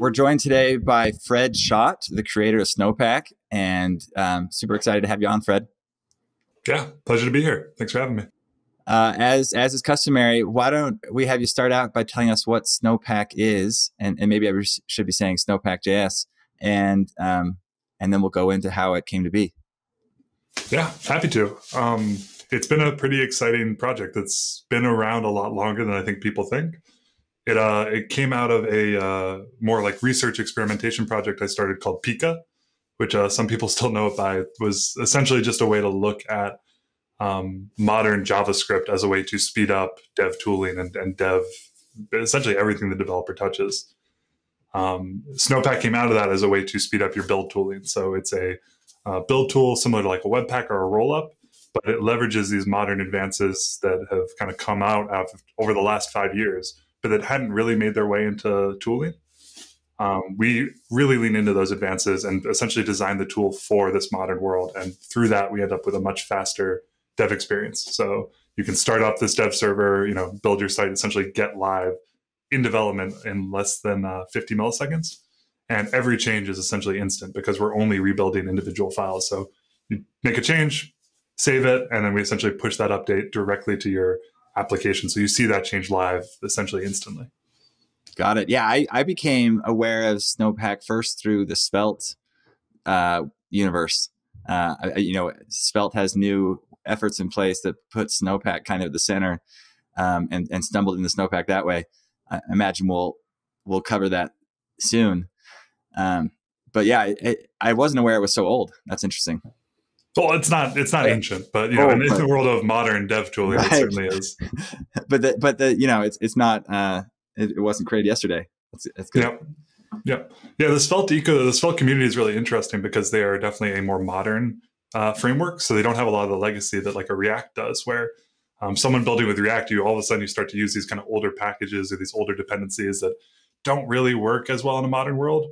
We're joined today by Fred Schott, the creator of Snowpack, and um, super excited to have you on, Fred. Yeah, pleasure to be here. Thanks for having me. Uh, as as is customary, why don't we have you start out by telling us what Snowpack is, and, and maybe I should be saying Snowpack JS, and um, and then we'll go into how it came to be. Yeah, happy to. Um, it's been a pretty exciting project that's been around a lot longer than I think people think. It uh, it came out of a uh, more like research experimentation project I started called Pika, which uh, some people still know it by. It was essentially just a way to look at um, modern JavaScript as a way to speed up dev tooling and, and dev essentially everything the developer touches. Um, Snowpack came out of that as a way to speed up your build tooling. So it's a uh, build tool similar to like a Webpack or a Rollup, but it leverages these modern advances that have kind of come out of, over the last five years, but that hadn't really made their way into tooling. Um, we really lean into those advances and essentially design the tool for this modern world. And through that, we end up with a much faster dev experience. So you can start up this dev server, you know, build your site, essentially get live in development in less than uh, 50 milliseconds. And every change is essentially instant because we're only rebuilding individual files. So you make a change, save it, and then we essentially push that update directly to your application. So you see that change live essentially instantly. Got it. Yeah, I, I became aware of Snowpack first through the Svelte uh, universe. Uh, you know, Svelte has new efforts in place that put Snowpack kind of at the center um, and, and stumbled into Snowpack that way. I imagine we'll we'll cover that soon. Um, but yeah, it, I wasn't aware it was so old. That's interesting. Well, it's not it's not ancient, but you know, oh, in, the world of modern dev tooling, right. it certainly is. but the but the you know, it's it's not uh, it, it wasn't created yesterday. That's, that's good. Yep. Yep. Yeah, the Svelte eco, the Svelte community is really interesting because they are definitely a more modern uh, framework. So they don't have a lot of the legacy that like a React does, where um, someone building with React, you all of a sudden you start to use these kind of older packages or these older dependencies that don't really work as well in a modern world.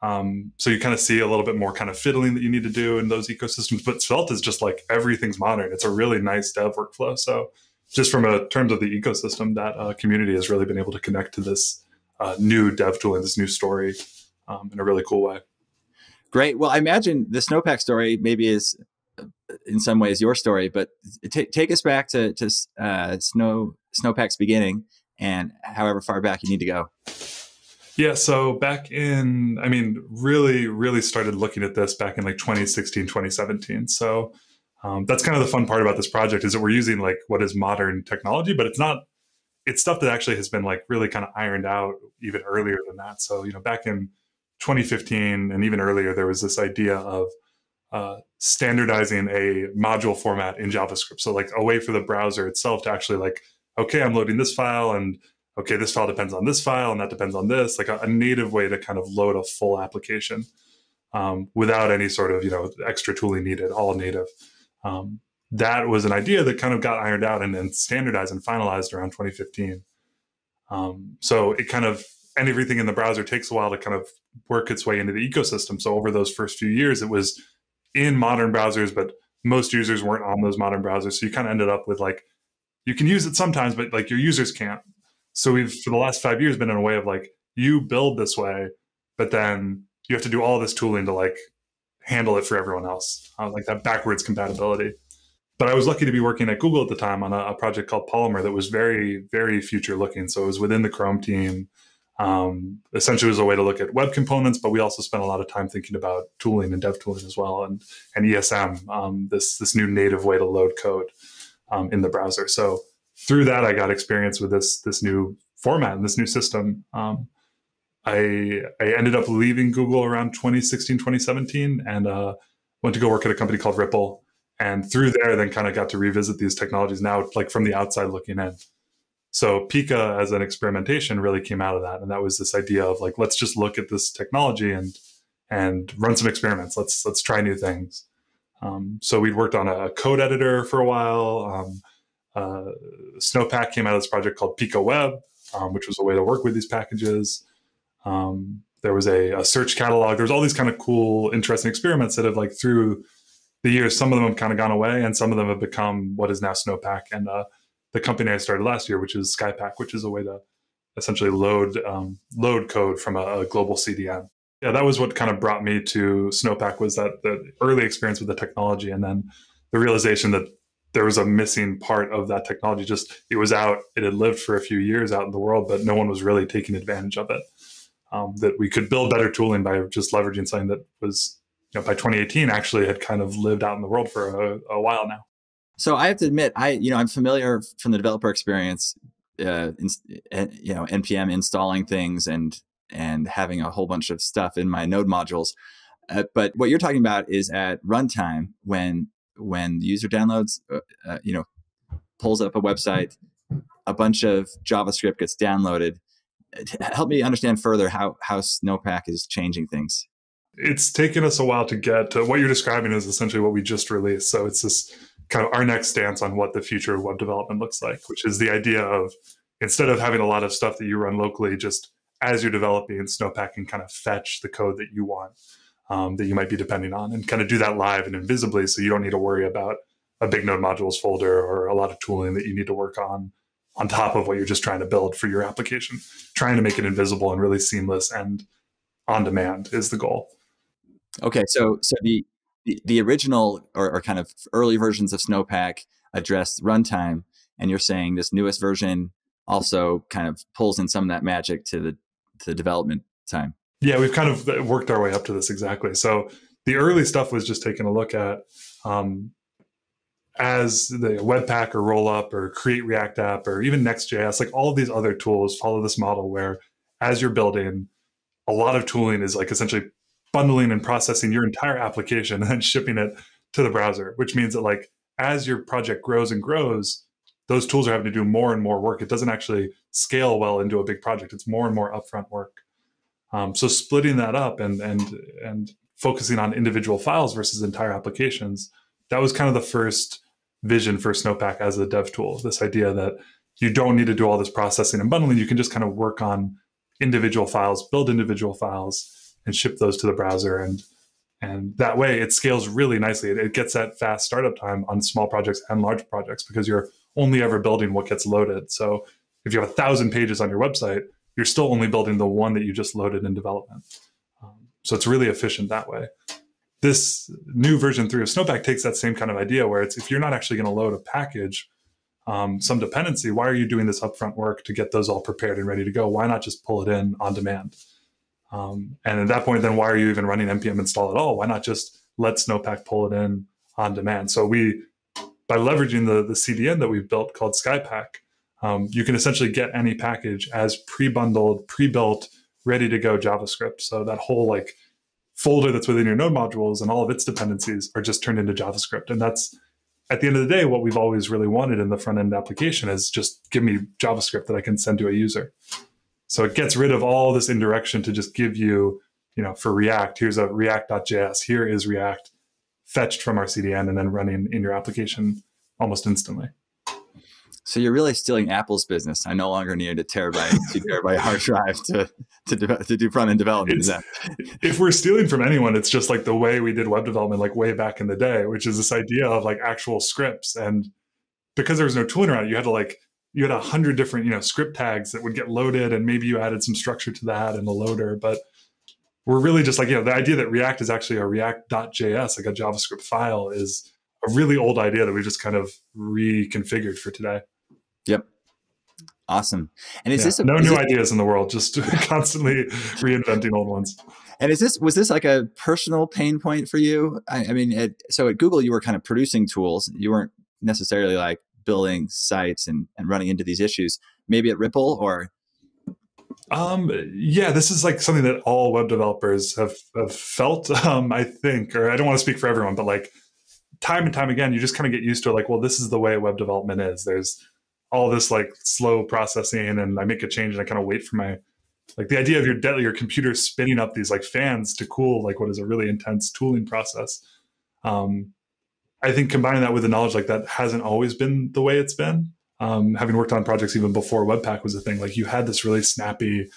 Um, so you kind of see a little bit more kind of fiddling that you need to do in those ecosystems. But Svelte is just like everything's modern. It's a really nice dev workflow. So just from a terms of the ecosystem, that uh, community has really been able to connect to this uh, new dev tool and this new story um, in a really cool way. Great. Well, I imagine the Snowpack story maybe is uh, in some ways your story, but take us back to, to uh, Snow Snowpack's beginning and however far back you need to go. Yeah, so back in, I mean, really, really started looking at this back in like 2016, 2017. So um, that's kind of the fun part about this project is that we're using like what is modern technology, but it's not, it's stuff that actually has been like really kind of ironed out even earlier than that. So, you know, back in 2015 and even earlier, there was this idea of uh, standardizing a module format in JavaScript. So like a way for the browser itself to actually like, okay, I'm loading this file and okay, this file depends on this file and that depends on this, like a, a native way to kind of load a full application um, without any sort of, you know, extra tooling needed, all native. Um, that was an idea that kind of got ironed out and then standardized and finalized around 2015. Um, so it kind of, and everything in the browser takes a while to kind of work its way into the ecosystem. So over those first few years, it was in modern browsers, but most users weren't on those modern browsers. So you kind of ended up with like, you can use it sometimes, but like your users can't. So we've for the last five years been in a way of like you build this way, but then you have to do all this tooling to like handle it for everyone else, uh, like that backwards compatibility. But I was lucky to be working at Google at the time on a, a project called Polymer that was very, very future looking. So it was within the Chrome team. Um, essentially, was a way to look at web components, but we also spent a lot of time thinking about tooling and dev tooling as well, and and ESM, um, this this new native way to load code um, in the browser. So through that, I got experience with this this new format and this new system. Um, I I ended up leaving Google around 2016, 2017, and uh, went to go work at a company called Ripple. And through there, then kind of got to revisit these technologies now, like from the outside looking in. So Pika as an experimentation really came out of that, and that was this idea of like let's just look at this technology and and run some experiments. Let's let's try new things. Um, so we'd worked on a code editor for a while. Um, uh, Snowpack came out of this project called Pika Web, um, which was a way to work with these packages. Um, there was a, a, search catalog. There was all these kind of cool, interesting experiments that have like through the years, some of them have kind of gone away, and some of them have become what is now Snowpack and uh, the company I started last year, which is Skypack, which is a way to essentially load um, load code from a, a, global CDN. Yeah, that was what kind of brought me to Snowpack was that the early experience with the technology, and then the realization that there was a missing part of that technology. Just it was out, it had lived for a few years out in the world, but no one was really taking advantage of it. Um, that we could build better tooling by just leveraging something that was, you know, by 2018 actually had kind of lived out in the world for a, a while now. So I have to admit, I you know I'm familiar from the developer experience, uh, in, you know npm installing things and and having a whole bunch of stuff in my node modules. Uh, but what you're talking about is at runtime when when the user downloads, uh, uh, you know, pulls up a website, a bunch of JavaScript gets downloaded. Help me understand further how how Snowpack is changing things. It's taken us a while to get to what you're describing is essentially what we just released. So it's this kind of our next stance on what the future of web development looks like, which is the idea of instead of having a lot of stuff that you run locally, just as you're developing, Snowpack can kind of fetch the code that you want um, that you might be depending on and kind of do that live and invisibly so you don't need to worry about a big node modules folder or a lot of tooling that you need to work on on top of what you're just trying to build for your application. Trying to make it invisible and really seamless and on demand is the goal. Okay so so the the, original or, or kind of early versions of snowpack addressed runtime and you're saying this newest version also kind of pulls in some of that magic to the to the development time yeah, we've kind of worked our way up to this exactly. So the early stuff was just taking a look at um, as the Webpack or Rollup or Create React App or even Next.js, like all of these other tools follow this model where as you're building, a lot of tooling is like essentially bundling and processing your entire application and shipping it to the browser, which means that like as your project grows and grows, those tools are having to do more and more work. It doesn't actually scale well into a big project. It's more and more upfront work. Um, so splitting that up and and and focusing on individual files versus entire applications, that was kind of the first vision for Snowpack as a dev tool. This idea that you don't need to do all this processing and bundling. You can just kind of work on individual files, build individual files, and ship those to the browser. And and that way it scales really nicely. It, it gets that fast startup time on small projects and large projects because you're only ever building what gets loaded. So if you have a thousand pages on your website, you're still only building the one that you just loaded in development. Um, so it's really efficient that way. This new version three of Snowpack takes that same kind of idea where it's if you're not actually going to load a package, um, some dependency, why are you doing this upfront work to get those all prepared and ready to go? Why not just pull it in on demand? Um, and at that point, then why are you even running npm install at all? Why not just let Snowpack pull it in on demand? So we, by leveraging the the CDN that we've built called Skypack, um, you can essentially get any package as pre-bundled, pre-built, ready to go JavaScript. So that whole like folder that's within your node modules and all of its dependencies are just turned into JavaScript. And that's at the end of the day, what we've always really wanted in the front end application is just give me JavaScript that I can send to a user. So it gets rid of all this indirection to just give you, you know, for React, here's a react.js, here is React fetched from our CDN and then running in your application almost instantly. So you're really stealing Apple's business. I no longer need a terabyte, two terabyte hard drive to to, de- to do front end development. if we're stealing from anyone, it's just like the way we did web development, like way back in the day, which is this idea of like actual scripts. And because there was no tooling around, it, you had to like you had a hundred different you know script tags that would get loaded, and maybe you added some structure to that in the loader, but we're really just like you know the idea that React is actually a React.js, like a JavaScript file, is a really old idea that we just kind of reconfigured for today. Yep. Awesome. And is yeah, this a, no new this, ideas in the world? Just constantly reinventing old ones. And is this was this like a personal pain point for you? I, I mean, at, so at Google, you were kind of producing tools. You weren't necessarily like building sites and, and running into these issues. Maybe at Ripple or um, yeah, this is like something that all web developers have, have felt, um, I think, or I don't want to speak for everyone, but like time and time again, you just kind of get used to it. Like, well, this is the way web development is. There's all this like slow processing and I make a change and I kind of wait for my like the idea of your de- your computer spinning up these like fans to cool like what is a really intense tooling process. Um, I think combining that with the knowledge like that hasn't always been the way it's been. Um, having worked on projects even before Webpack was a thing, like you had this really snappy,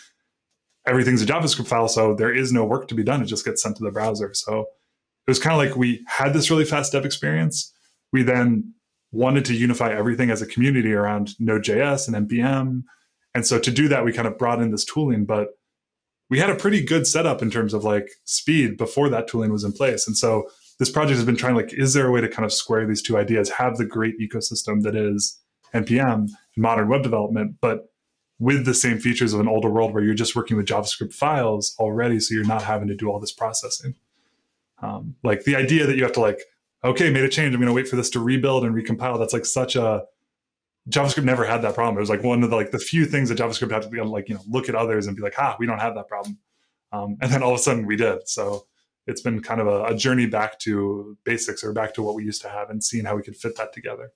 everything's a JavaScript file, so there is no work to be done. It just gets sent to the browser. So it was kind of like we had this really fast dev experience. We then wanted to unify everything as a community around Node.js and NPM And so to do that, we kind of brought in this tooling, but we had a pretty good setup in terms of like speed before that tooling was in place. And so this project has been trying like, is there a way to kind of square these two ideas, have the great ecosystem that is NPM modern web development, but with the same features of an older world where you're just working with JavaScript files already, so you're not having to do all this processing. Um, like the idea that you have to like, okay, made a change, I'm going to wait for this to rebuild and recompile. That's like such a JavaScript never had that problem. It was like one of the like the few things that JavaScript had to be able to like you know look at others and be like, ah, we don't have that problem. Um, and then all of a sudden we did. So it's been kind of a, a journey back to basics or back to what we used to have and seeing how we could fit that together.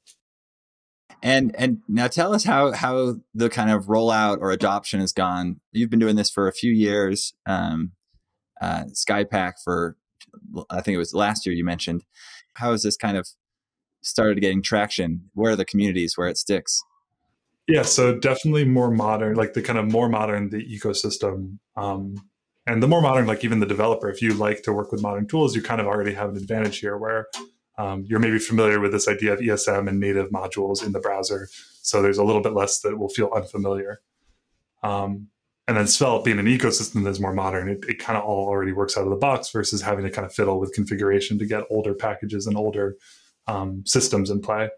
And and now tell us how how the kind of rollout or adoption has gone. You've been doing this for a few years. Um, uh, Skypack for I think it was last year you mentioned. How has this kind of started getting traction? Where are the communities where it sticks? Yeah, so definitely more modern, like the kind of more modern the ecosystem, um, and the more modern, like even the developer. If you like to work with modern tools, you kind of already have an advantage here, where um, you're maybe familiar with this idea of ESM and native modules in the browser. So there's a little bit less that will feel unfamiliar. Um, and then Svelte being an ecosystem that's more modern, it, it kind of all already works out of the box versus having to kind of fiddle with configuration to get older packages and older um, systems in play.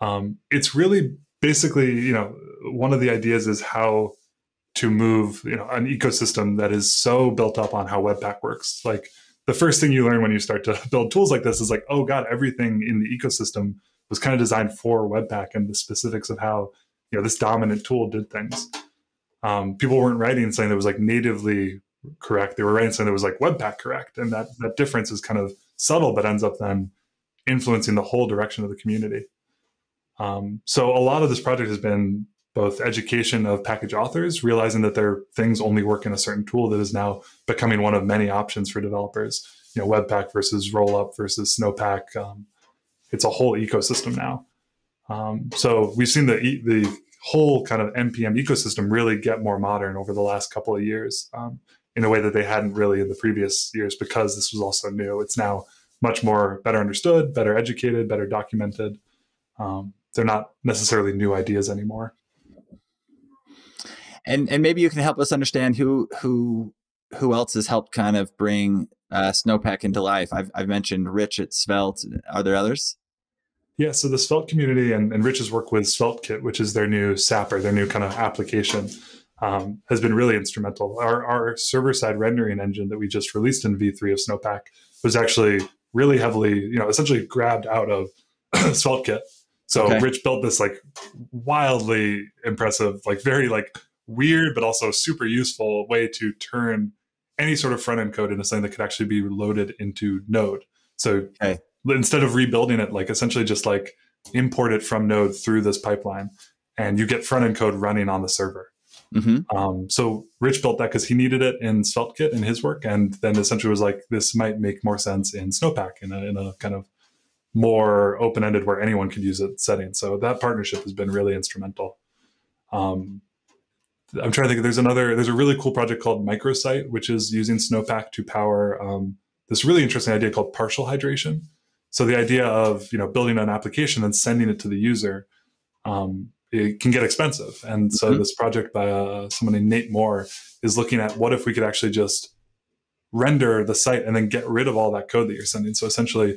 Um, it's really basically, you know, one of the ideas is how to move, you know, an ecosystem that is so built up on how Webpack works. Like the first thing you learn when you start to build tools like this is like, oh God, everything in the ecosystem was kind of designed for Webpack and the specifics of how, you know, this dominant tool did things. Um, people weren't writing something that was like natively correct. They were writing something that was like Webpack correct. And that that difference is kind of subtle, but ends up then influencing the whole direction of the community. Um, so a lot of this project has been both education of package authors, realizing that their things only work in a certain tool that is now becoming one of many options for developers. You know, Webpack versus Rollup versus Snowpack. Um, it's a whole ecosystem now. Um, so we've seen the the whole kind of npm ecosystem really get more modern over the last couple of years um, in a way that they hadn't really in the previous years because this was also new. It's now much more better understood, better educated, better documented. Um, they're not necessarily new ideas anymore. And and maybe you can help us understand who who who else has helped kind of bring uh, Snowpack into life. I've I've mentioned Rich at Svelte. Are there others? Yeah, so the Svelte community and, and Rich's work with SvelteKit, which is their new Sapper, their new kind of application, um, has been really instrumental. Our, our server side rendering engine that we just released in V3 of Snowpack was actually really heavily, you know, essentially grabbed out of SvelteKit. So okay. Rich built this like wildly impressive, like very like weird, but also super useful way to turn any sort of front end code into something that could actually be loaded into Node. So okay. Instead of rebuilding it, like essentially just like import it from Node through this pipeline, and you get front end code running on the server. Mm-hmm. Um, so Rich built that because he needed it in SvelteKit in his work, and then essentially was like, this might make more sense in Snowpack in a, in a kind of more open ended where anyone could use it setting. So that partnership has been really instrumental. Um, I'm trying to think. There's another. There's a really cool project called Microsite, which is using Snowpack to power um, this really interesting idea called partial hydration. So the idea of you know building an application and sending it to the user um, it can get expensive. And so mm-hmm. this project by uh, someone named Nate Moore is looking at what if we could actually just render the site and then get rid of all that code that you're sending. So essentially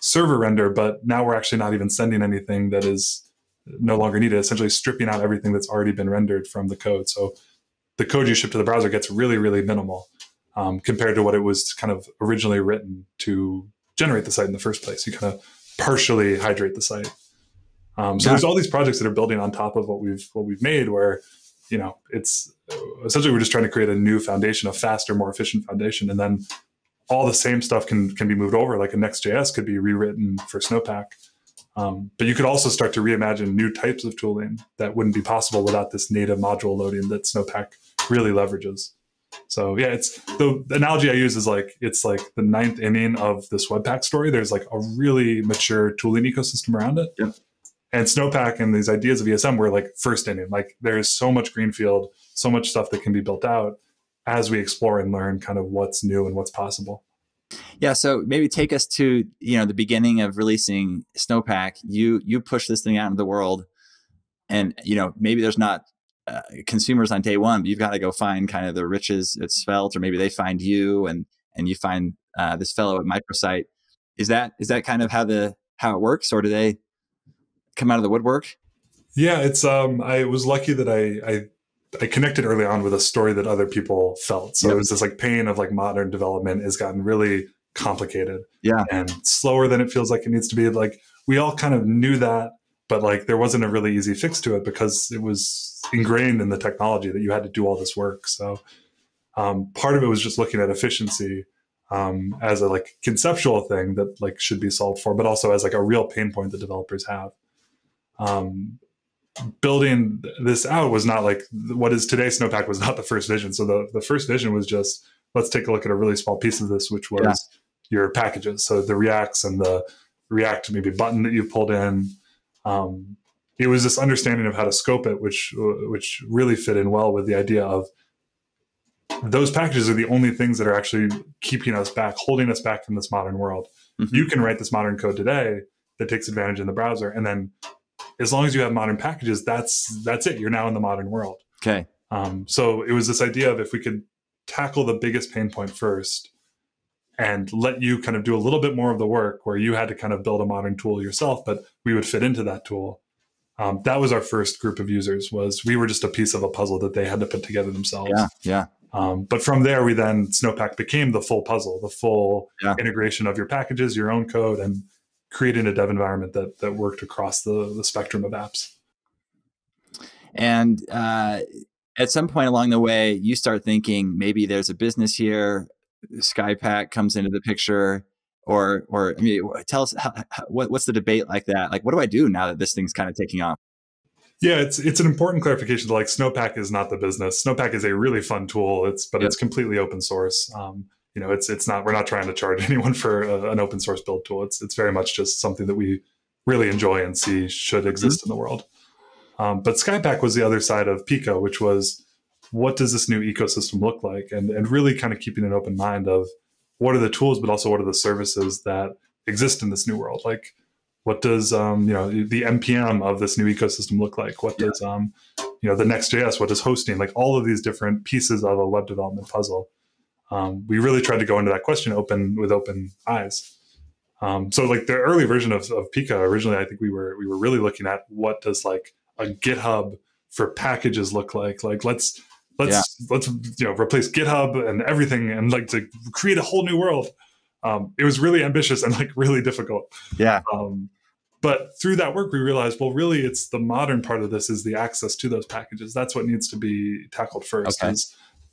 server render, but now we're actually not even sending anything that is no longer needed, essentially stripping out everything that's already been rendered from the code. So the code you ship to the browser gets really, really minimal um, compared to what it was kind of originally written to generate the site in the first place. You kind of partially hydrate the site. Um, so yeah. there's all these projects that are building on top of what we've what we've made, where you know it's essentially we're just trying to create a new foundation, a faster, more efficient foundation, and then all the same stuff can can be moved over. Like a Next.js could be rewritten for Snowpack, um, but you could also start to reimagine new types of tooling that wouldn't be possible without this native module loading that Snowpack really leverages. So yeah, it's the, the, analogy I use is like it's like the ninth inning of this Webpack story. There's like a really mature tooling ecosystem around it. Yeah and snowpack and these ideas of esm were like first inning like there is so much greenfield so much stuff that can be built out as we explore and learn kind of what's new and what's possible yeah so maybe take us to you know the beginning of releasing snowpack you you push this thing out into the world and you know maybe there's not uh, consumers on day one, but you've got to go find kind of the riches at Svelte, or maybe they find you and and you find uh, this fellow at Microsite. Is that is that kind of how the how it works, or do they come out of the woodwork? Yeah, it's um I was lucky that I I I connected early on with a story that other people felt. So yep. it was this like pain of like modern development has gotten really complicated. Yeah. And slower than it feels like it needs to be. Like we all kind of knew that, but like there wasn't a really easy fix to it because it was ingrained in the technology that you had to do all this work. So um, part of it was just looking at efficiency um, as a like conceptual thing that like should be solved for, but also as like a real pain point that developers have. Um, building this out was not like what is today Snowpack was not the first vision. So the, the first vision was just let's take a look at a really small piece of this, which was yeah. your packages. So the Reacts and the React maybe button that you pulled in. Um, it was this understanding of how to scope it, which which really fit in well with the idea of those packages are the only things that are actually keeping us back, holding us back from this modern world. Mm-hmm. You can write this modern code today that takes advantage in the browser, and then as long as you have modern packages, that's that's it. You're now in the modern world. Okay. Um, so it was this idea of if we could tackle the biggest pain point first and let you kind of do a little bit more of the work where you had to kind of build a modern tool yourself, but we would fit into that tool. Um, that was our first group of users was we were just a piece of a puzzle that they had to put together themselves. Yeah. Yeah. Um, but from there, we then Snowpack became the full puzzle, the full yeah. integration of your packages, your own code, and creating a dev environment that that worked across the the spectrum of apps. And uh, at some point along the way, you start thinking maybe there's a business here. Skypack comes into the picture, or or I mean, tell us how, how, what, what's the debate like that? Like, what do I do now that this thing's kind of taking off? Yeah, it's it's an important clarification. Like Snowpack is not the business. Snowpack is a really fun tool. It's but yep. it's completely open source. Um, you know, it's it's not we're not trying to charge anyone for a, an open source build tool. It's it's very much just something that we really enjoy and see should exist mm-hmm. in the world. Um, but Skypack was the other side of Pika, which was what does this new ecosystem look like, and and really kind of keeping an open mind of what are the tools, but also what are the services that exist in this new world. Like, what does um, you know the npm of this new ecosystem look like? What does um, you know the Next.js? What does hosting? Like all of these different pieces of a web development puzzle um, we really tried to go into that question open with open eyes. Um, so like the early version of, of Pika, originally, I think we were we were really looking at what does like a GitHub for packages look like. Like let's let's yeah. let's you know replace GitHub and everything and like to create a whole new world. Um, it was really ambitious and like really difficult. Yeah. Um, but through that work, we realized, well, really, it's the modern part of this is the access to those packages. That's what needs to be tackled first. Okay.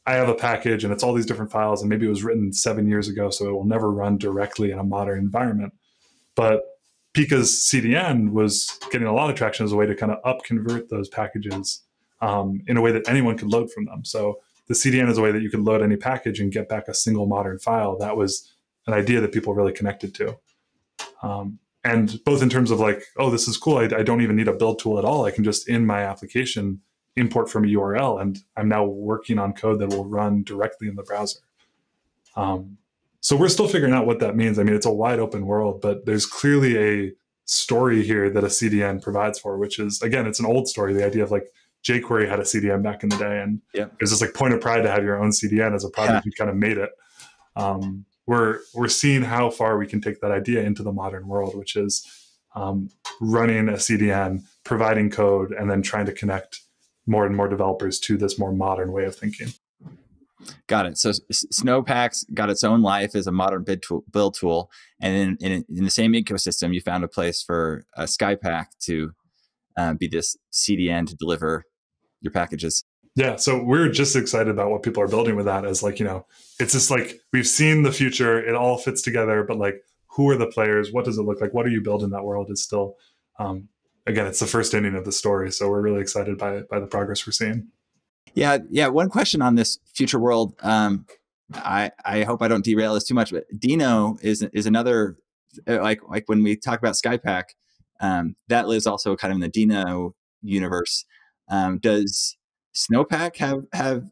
I have a package and it's all these different files, and maybe it was written seven years ago, so it will never run directly in a modern environment. But Pika's CDN was getting a lot of traction as a way to kind of up convert those packages um, in a way that anyone could load from them. So the CDN is a way that you could load any package and get back a single modern file. That was an idea that people really connected to. Um, and both in terms of like, oh, this is cool. I, I, don't even need a build tool at all. I can just in my application import from a URL, and I'm now working on code that will run directly in the browser. Um, so we're still figuring out what that means. I mean, it's a wide open world, but there's clearly a story here that a CDN provides for, which is again, it's an old story. The idea of like jQuery had a CDN back in the day, and yeah. it was just like point of pride to have your own CDN as a project. Yeah. You kind of made it. Um, we're we're seeing how far we can take that idea into the modern world, which is um, running a CDN, providing code, and then trying to connect more and more developers to this more modern way of thinking. Got it. So Snowpack's got its own life as a modern build tool, build tool and in, in, in, the same ecosystem, you found a place for a Skypack to uh, be this CDN to deliver your packages. Yeah, so we're just excited about what people are building with that. As like you know, it's just like we've seen the future; it all fits together. But like, who are the players? What does it look like? What are you building in that world? Is still um, again, it's the first ending of the story. So we're really excited by by the progress we're seeing. Yeah, yeah. One question on this future world. Um, I I hope I don't derail this too much, but Deno is is another uh, like like when we talk about Skypack, um, that lives also kind of in the Deno universe. Um, does Snowpack have have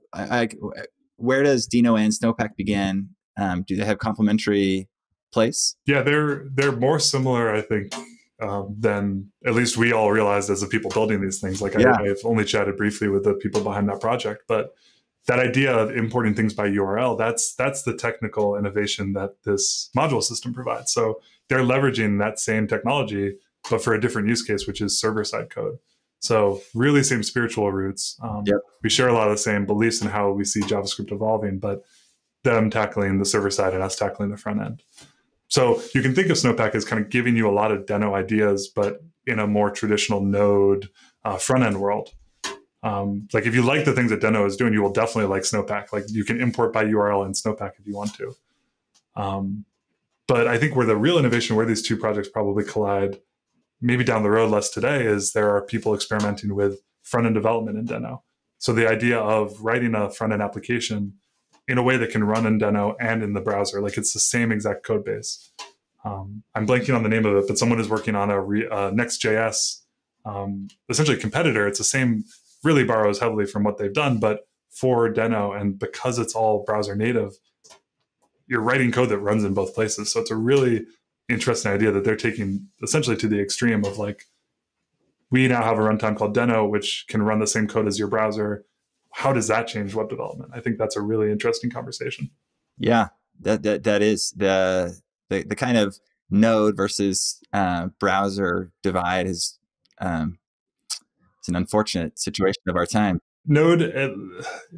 where does Deno and Snowpack begin? Um, do they have complementary place? Yeah, they're they're more similar, I think, um, than at least we all realized as the people building these things. Like Yeah. I, I've only chatted briefly with the people behind that project, but that idea of importing things by URL, that's that's the technical innovation that this module system provides. So they're leveraging that same technology, but for a different use case, which is server side code. So really same spiritual roots. Um, Yep. We share a lot of the same beliefs in how we see JavaScript evolving, but them tackling the server side and us tackling the front end. So you can think of Snowpack as kind of giving you a lot of Deno ideas, but in a more traditional Node uh, front end world. Um, like if you like the things that Deno is doing, you will definitely like Snowpack. Like you can import by URL in Snowpack if you want to. Um, but I think where the real innovation, where these two projects probably collide, maybe down the road less today, is there are people experimenting with front end development in Deno. So the idea of writing a front end application in a way that can run in Deno and in the browser, like it's the same exact code base. Um, I'm blanking on the name of it, but someone is working on a re, uh, Next.js, um, essentially competitor. It's the same, really borrows heavily from what they've done, but for Deno, and because it's all browser native, you're writing code that runs in both places. So it's a really interesting idea that they're taking essentially to the extreme of like, we now have a runtime called Deno, which can run the same code as your browser. How does that change web development? I think that's a really interesting conversation. Yeah, that that that is the the, the kind of node versus uh, browser divide is um, it's an unfortunate situation of our time. Node, it,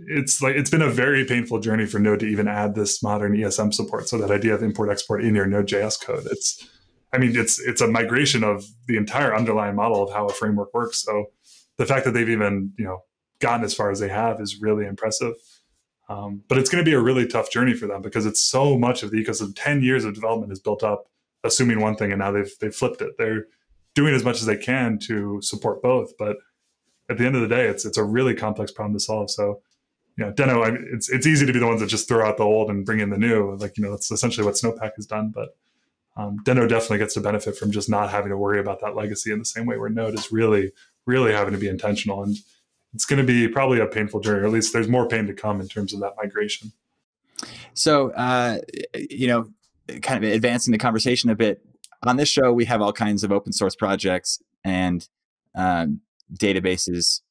it's like it's been a very painful journey for Node to even add this modern ESM support. So that idea of import export in your Node.js code, it's, I mean, it's it's a migration of the entire underlying model of how a framework works. So the fact that they've even you know gotten as far as they have is really impressive. Um, but it's going to be a really tough journey for them because it's so much of the ecosystem. Ten years of development is built up, assuming one thing, and now they've they've flipped it. They're doing as much as they can to support both, but at the end of the day, it's it's a really complex problem to solve. So, you know, Deno, I it's it's easy to be the ones that just throw out the old and bring in the new. Like you know, that's essentially what Snowpack has done. But um, Deno definitely gets to benefit from just not having to worry about that legacy in the same way where Node is really really having to be intentional and it's going to be probably a painful journey or at least there's more pain to come in terms of that migration So, uh, you know, kind of advancing the conversation a bit on this show, we have all kinds of open source projects and um, databases,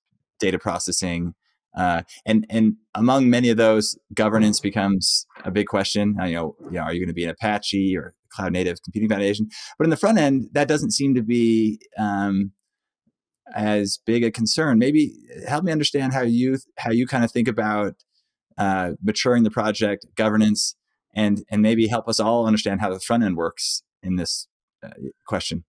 data processing, uh, and and among many of those, governance becomes a big question. You know, you know, are you going to be an Apache or Cloud Native Computing Foundation? But in the front end, that doesn't seem to be um, as big a concern. Maybe help me understand how you how you kind of think about uh, maturing the project, governance, and and maybe help us all understand how the front end works in this uh, question.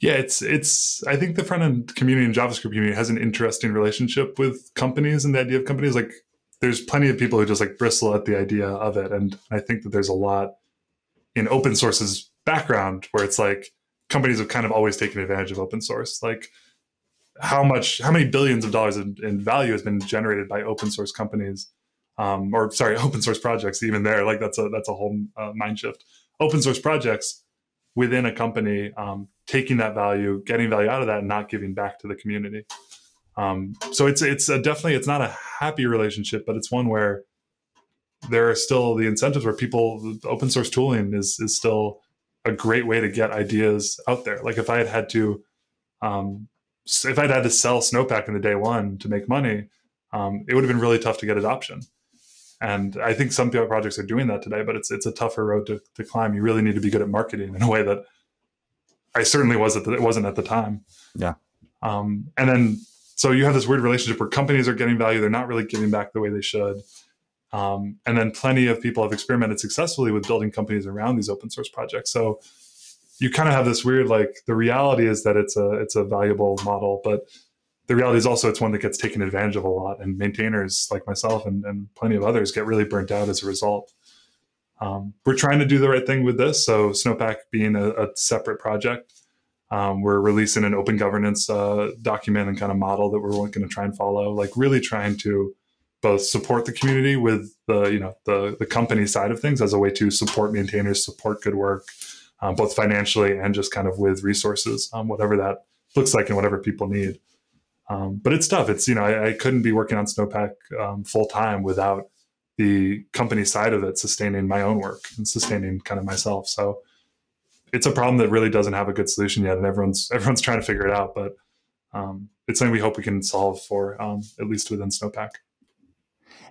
Yeah, it's it's. I think the front end community and JavaScript community has an interesting relationship with companies and the idea of companies. Like, there's plenty of people who just like bristle at the idea of it, and I think that there's a lot in open source's background where it's like companies have kind of always taken advantage of open source. Like, how much, how many billions of dollars in, in value has been generated by open source companies, um, or sorry, open source projects? Even there, like that's a that's a whole uh, mind shift. Open source projects within a company um, taking that value, getting value out of that, and not giving back to the community. Um, so it's it's definitely it's not a happy relationship, but it's one where there are still the incentives where people open source tooling is is still a great way to get ideas out there. Like if I had had to, um, if I'd had to sell Snowpack in the day one to make money, um, it would have been really tough to get adoption. And I think some projects are doing that today, but it's it's a tougher road to, to climb. You really need to be good at marketing in a way that I certainly was at the, it wasn't at the time. Yeah. Um, and then so you have this weird relationship where companies are getting value, they're not really giving back the way they should. Um, and then plenty of people have experimented successfully with building companies around these open source projects. So you kind of have this weird like the reality is that it's a it's a valuable model, but the reality is also it's one that gets taken advantage of a lot, and maintainers like myself and, and plenty of others get really burnt out as a result. Um, we're trying to do the right thing with this. So Snowpack being a, a separate project, um, we're releasing an open governance uh, document and kind of model that we're going to try and follow. Like really trying to both support the community with the you know the the company side of things as a way to support maintainers, support good work, um, both financially and just kind of with resources, um, whatever that looks like and whatever people need. Um, but it's tough. It's you know I, I couldn't be working on Snowpack um, full time without the company side of it sustaining my own work and sustaining kind of myself. So it's a problem that really doesn't have a good solution yet, and everyone's everyone's trying to figure it out. But um, it's something we hope we can solve for um, at least within Snowpack.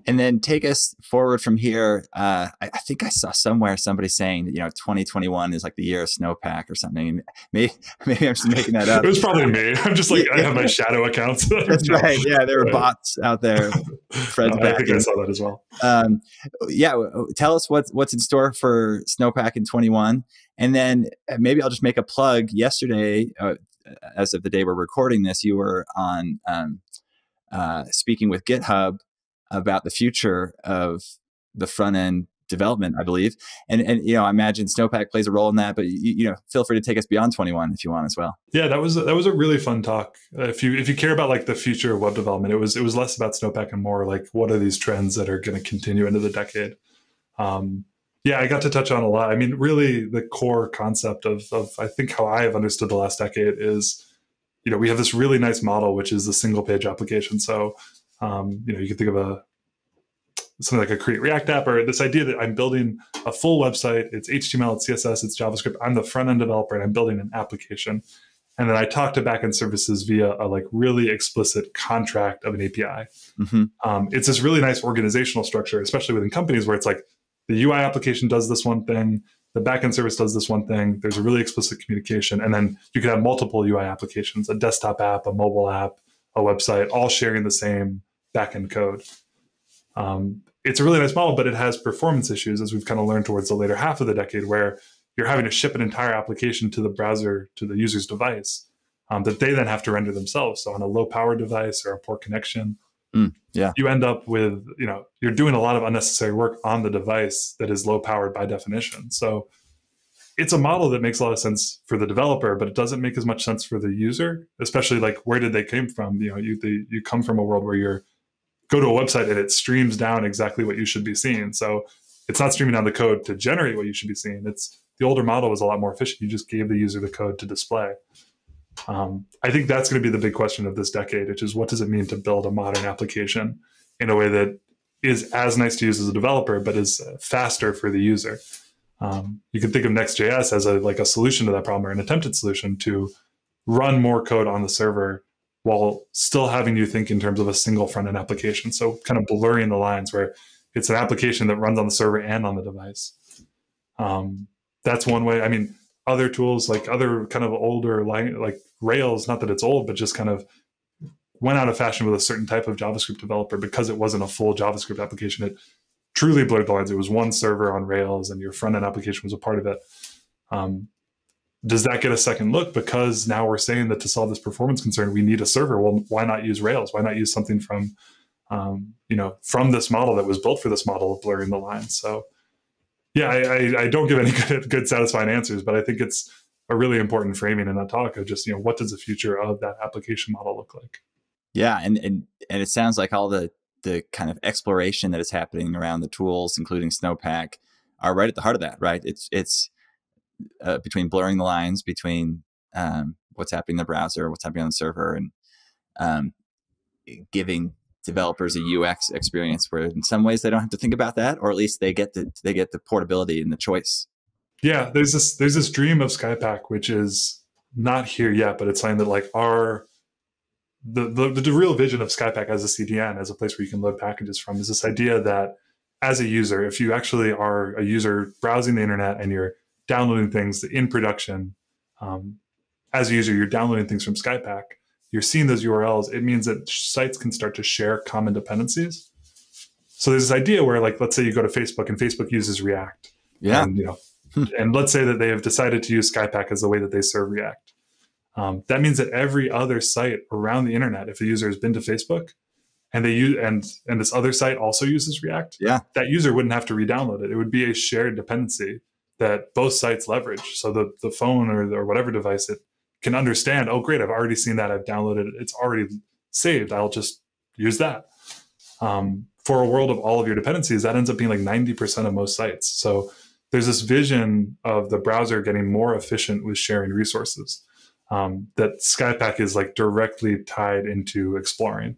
And then take us forward from here. Uh, I, I, think I saw somewhere somebody saying that you know 2021 is like the year of snowpack or something. Maybe maybe I'm just making that up. it was probably me. I'm just like I have my shadow accounts. That's right. Yeah, there were right. bots out there. Fred's uh, I think I saw that as well. Um, yeah, tell us what's what's in store for snowpack in 21, and then uh, maybe I'll just make a plug. Yesterday, uh, as of the day we're recording this, you were on um, uh, speaking with GitHub about the future of the front end development, I believe. And and you know, I imagine Snowpack plays a role in that. But you, you know, feel free to take us beyond 21 if you want as well. Yeah, that was that was a really fun talk. If you if you care about like the future of web development, it was it was less about Snowpack and more like what are these trends that are going to continue into the decade. Um, yeah, I got to touch on a lot. I mean, really, the core concept of of I think how I have understood the last decade is, you know, we have this really nice model which is the single page application. So um, you know, you can think of a something like a create React app or this idea that I'm building a full website. It's HTML, it's CSS, it's JavaScript. I'm the front end developer and I'm building an application. And then I talk to backend services via a like really explicit contract of an API. Mm-hmm. Um, it's this really nice organizational structure, especially within companies where it's like the UI application does this one thing, the backend service does this one thing. There's a really explicit communication, and then you could have multiple UI applications: a desktop app, a mobile app, a website, all sharing the same backend code. Um, it's a really nice model, but it has performance issues, as we've kind of learned towards the later half of the decade, where you're having to ship an entire application to the browser to the user's device um, that they then have to render themselves. So on a low power device or a poor connection, mm, yeah, you end up with you know you're doing a lot of unnecessary work on the device that is low powered by definition. So it's a model that makes a lot of sense for the developer, but it doesn't make as much sense for the user, especially like where did they came from? You know, you the, you come from a world where you're go to a website and it streams down exactly what you should be seeing. So it's not streaming down the code to generate what you should be seeing. It's the older model was a lot more efficient. You just gave the user the code to display. Um, I think that's going to be the big question of this decade, which is what does it mean to build a modern application in a way that is as nice to use as a developer, but is faster for the user. Um, you can think of Next.js as a like a solution to that problem or an attempted solution to run more code on the server while still having you think in terms of a single front end application. So kind of blurring the lines where it's an application that runs on the server and on the device. Um, that's one way. I mean, other tools like other kind of older like Rails, not that it's old, but just kind of went out of fashion with a certain type of JavaScript developer because it wasn't a full JavaScript application. It truly blurred the lines. It was one server on Rails, and your front end application was a part of it. Um, does that get a second look? Because now we're saying that to solve this performance concern we need a server. Well why not use rails? Why not use something from um, you know from this model that was built for this model of blurring the lines? So yeah I, I, I, don't give any good, good satisfying answers but i think it's a really important framing in that talk of just you know what does the future of that application model look like? Yeah and and, and it sounds like all the the kind of exploration that is happening around the tools including snowpack are right at the heart of that right? It's it's uh, between blurring the lines between um, what's happening in the browser, what's happening on the server, and um, giving developers a UX experience where in some ways they don't have to think about that, or at least they get the they get the portability and the choice. Yeah, there's this there's this dream of Skypack which is not here yet, but it's something that like our the, the the real vision of Skypack as a CDN, as a place where you can load packages from, is this idea that as a user, if you actually are a user browsing the internet and you're downloading things in production. Um, as a user, you're downloading things from Skypack. You're seeing those URLs. It means that sites can start to share common dependencies. So there's this idea where, like, let's say you go to Facebook and Facebook uses React. Yeah. And, you know, hmm. and let's say that they have decided to use Skypack as the way that they serve React. Um, that means that every other site around the internet, if a user has been to Facebook, and they use and and this other site also uses React, yeah, that user wouldn't have to re-download it. It would be a shared dependency that both sites leverage. So the the phone or or whatever device it can understand. Oh, great! I've already seen that. I've downloaded it. It's already saved. I'll just use that. Um, for a world of all of your dependencies, that ends up being like ninety percent of most sites. So there's this vision of the browser getting more efficient with sharing resources. Um, that Skypack is like directly tied into exploring.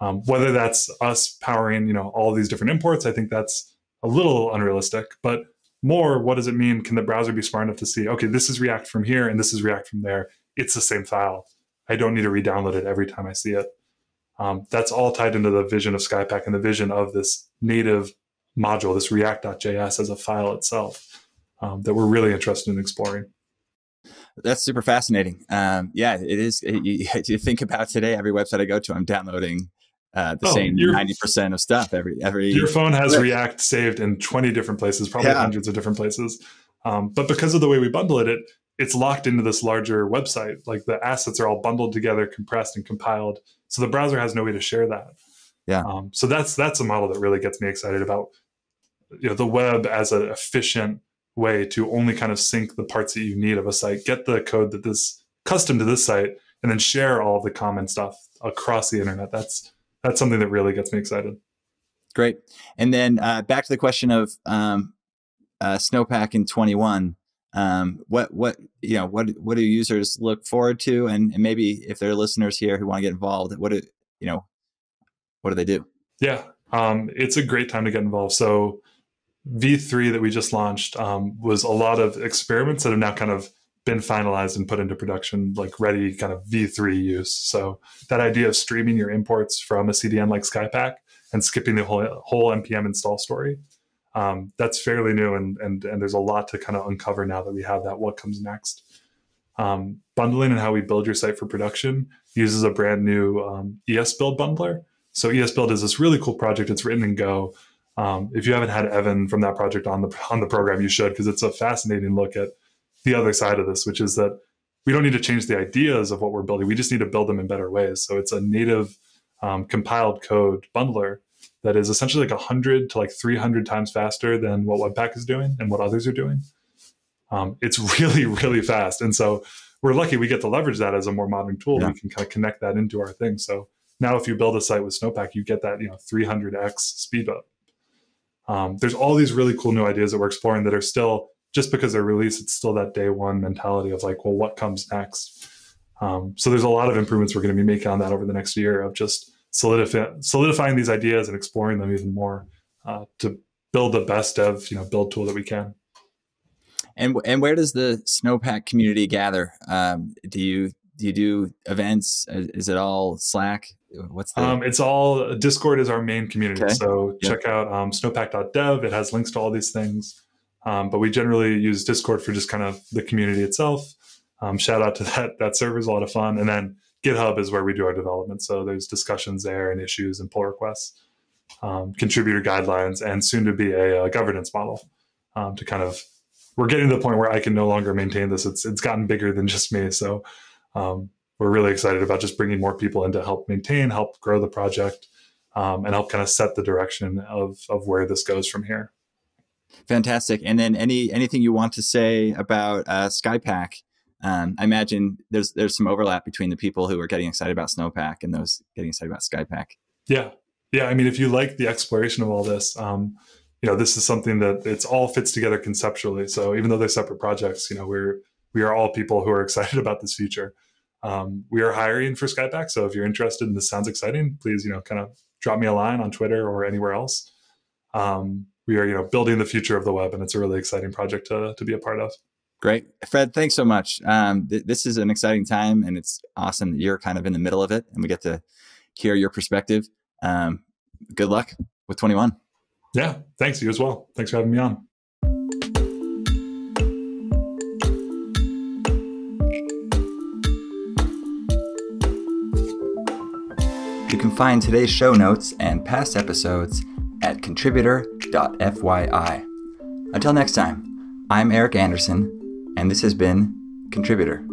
Um, whether that's us powering, you know, all these different imports, I think that's a little unrealistic. But more, what does it mean? Can the browser be smart enough to see, okay, this is React from here and this is React from there. It's the same file. I don't need to re-download it every time I see it. Um, that's all tied into the vision of Skypack and the vision of this native module, this React.js as a file itself um, that we're really interested in exploring. That's super fascinating. Um, yeah, it is. It, you, you, think about today, every website I go to, I'm downloading uh, the oh, same ninety percent of stuff. Every every your phone has React saved in twenty different places, probably yeah. hundreds of different places. Um, but because of the way we bundle it, it it's locked into this larger website. Like the assets are all bundled together, compressed, and compiled. So the browser has no way to share that. Yeah. Um, so that's that's a model that really gets me excited about you know the web as an efficient way to only kind of sync the parts that you need of a site, get the code that this custom to this site, and then share all the common stuff across the internet. That's that's something that really gets me excited. Great. And then uh, back to the question of um, uh, Snowpack in 21 um, what what you know what what do users look forward to and, and maybe if there are listeners here who want to get involved what do you know what do they do yeah um, it's a great time to get involved so v3 that we just launched um, was a lot of experiments that have now kind of been finalized and put into production like ready kind of v3 use. So that idea of streaming your imports from a cdn like skypack and skipping the whole, whole npm install story um, that's fairly new and, and and there's a lot to kind of uncover now that we have that what comes next. Um, bundling and how we build your site for production uses a brand new um, esbuild bundler. So esbuild is this really cool project. It's written in go. Um, if you haven't had evan from that project on the on the program you should because it's a fascinating look at the other side of this which is that we don't need to change the ideas of what we're building we just need to build them in better ways so it's a native um, compiled code bundler that is essentially like 100 to like 300 times faster than what Webpack is doing and what others are doing. Um, it's really, really fast. And so we're lucky we get to leverage that as a more modern tool. Yeah. We can kind of connect that into our thing. So now if you build a site with Snowpack, you get that, you know, 300x speed up. Um, there's all these really cool new ideas that we're exploring that are still just because they're released, it's still that day one mentality of like, well, what comes next? Um, so there's a lot of improvements we're going to be making on that over the next year of just solidify, solidifying these ideas and exploring them even more uh, to build the best dev you know build tool that we can. And and where does the Snowpack community gather? Um, do you do you do events? Is it all Slack? What's the? Um, it's all Discord is our main community. Okay. So yep. check out um, snowpack.dev. It has links to all these things. Um, but we generally use Discord for just kind of the community itself. Um, shout out to that that server is a lot of fun. And then GitHub is where we do our development. So there's discussions there and issues and pull requests, um, contributor guidelines, and soon to be a, a governance model um, to kind of. We're getting to the point where I can no longer maintain this. It's it's gotten bigger than just me. So um, we're really excited about just bringing more people in to help maintain, help grow the project, um, and help kind of set the direction of of where this goes from here. Fantastic. And then any anything you want to say about uh, Skypack um, I imagine there's there's some overlap between the people who are getting excited about Snowpack and those getting excited about Skypack. Yeah, yeah. I mean, if you like the exploration of all this, um, you know, this is something that it's all fits together conceptually. So even though they're separate projects, you know, we're we are all people who are excited about this future. Um, we are hiring for Skypack, so if you're interested and this sounds exciting, please, you know, kind of drop me a line on Twitter or anywhere else. Um, we are, you know, building the future of the web, and it's a really exciting project to to be a part of. Great. Fred, thanks so much. Um, th- this is an exciting time, and it's awesome that you're kind of in the middle of it, and we get to hear your perspective. Um, good luck with 21. Yeah, thanks. You as well. Thanks for having me on. You can find today's show notes and past episodes at contributor.fyi. Until next time, I'm Eric Anderson and this has been Contributor.